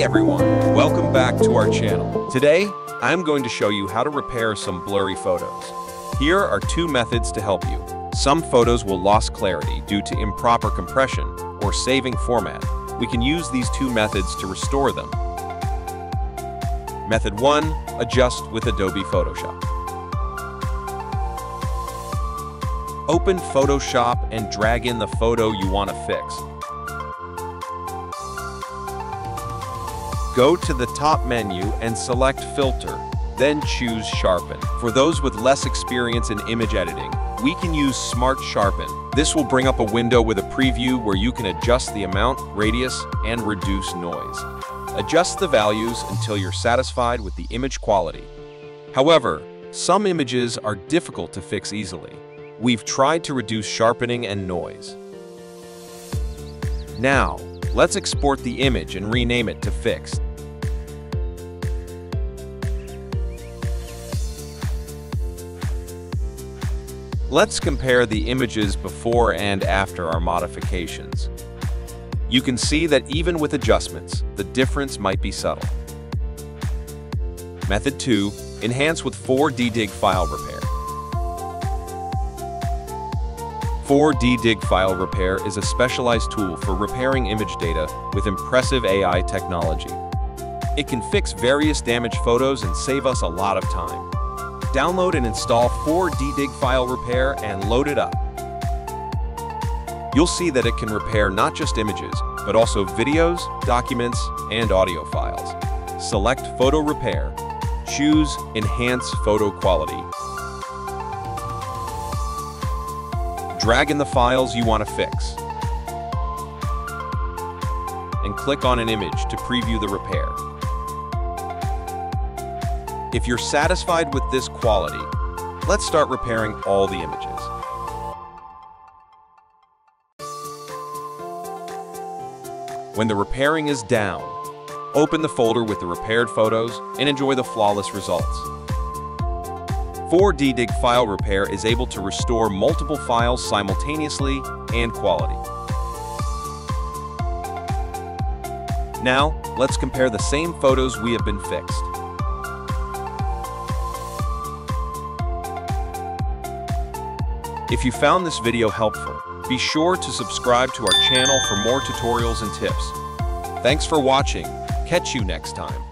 Everyone, welcome back to our channel. Today, I'm going to show you how to repair some blurry photos. Here are two methods to help you. Some photos will lose clarity due to improper compression or saving format. We can use these two methods to restore them. Method 1. Adjust with Adobe Photoshop. Open Photoshop and drag in the photo you want to fix. Go to the top menu and select Filter, then choose Sharpen. For those with less experience in image editing, we can use Smart Sharpen. This will bring up a window with a preview where you can adjust the amount, radius, and reduce noise. Adjust the values until you're satisfied with the image quality. However, some images are difficult to fix easily. We've tried to reduce sharpening and noise. Now, let's export the image and rename it to Fixed. Let's compare the images before and after our modifications. You can see that even with adjustments, the difference might be subtle. Method 2. Enhance with 4DDiG File Repair. 4DDiG File Repair is a specialized tool for repairing image data with impressive AI technology. It can fix various damaged photos and save us a lot of time. Download and install 4DDiG File Repair and load it up. You'll see that it can repair not just images, but also videos, documents, and audio files. Select Photo Repair. Choose Enhance Photo Quality. Drag in the files you want to fix. And click on an image to preview the repair. If you're satisfied with this quality, let's start repairing all the images. When the repairing is down, open the folder with the repaired photos and enjoy the flawless results. 4DDiG File Repair is able to restore multiple files simultaneously and quality. Now, let's compare the same photos we have been fixed. If you found this video helpful, be sure to subscribe to our channel for more tutorials and tips. Thanks for watching. Catch you next time.